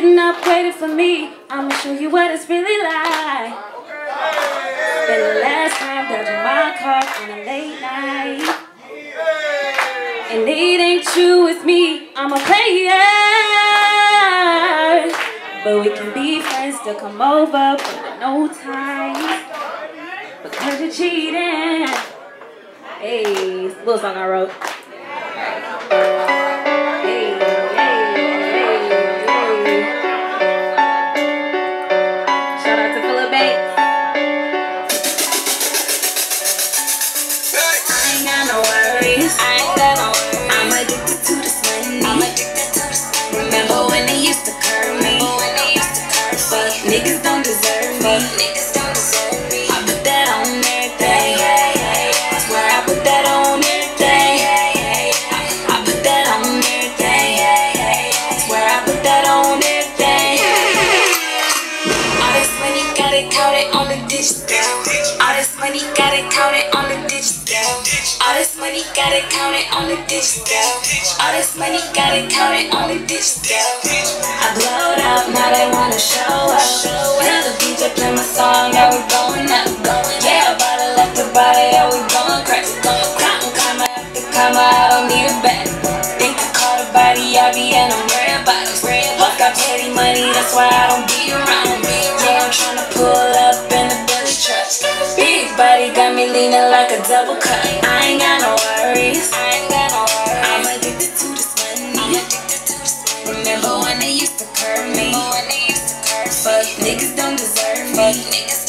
sitting up waiting for me. I'ma show you what it's really like. Spend the last time dodging my car on a late night. And it ain't true with me, I'm a player. But we can be friends, to come over, but no time. Because you're cheating. Hey, little song I wrote. Digital. All this money got it counted on the digital. All this money got it counted on the digital. All this money got it counted on the digital. I glowed up, now they wanna show up. Now the DJ play my song, now we going up. Yeah, bottle after bottle, yeah, we going crazy. Counting karma after karma, I don't need a back. Think I caught a body, I be in them red bottoms. Fuck, got petty money, that's why I don't be around. A double cut. I ain't got no worries. I ain't got no worries. I'm addicted to this money. I'm addicted to this money. Remember when they used to curve me? When they used to curve Fuck, niggas don't deserve me. Niggas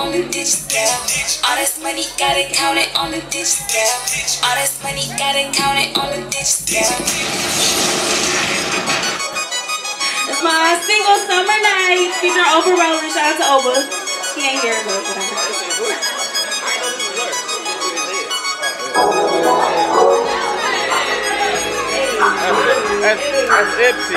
on the digital. All this money got it counted on the digital. All this money got it counted on the digital. It's my single summer night featuring Oprah Rowland. Shout out to Oprah. He ain't here, but whatever. That's, that's Ipsy.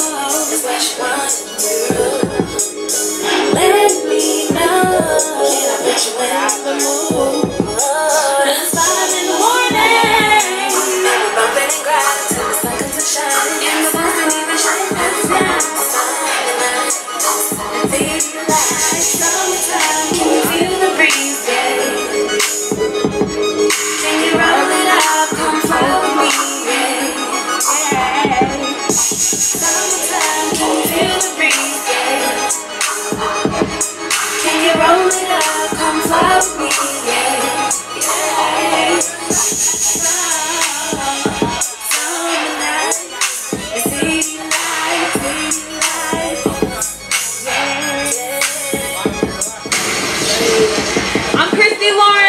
Be like summertime. laura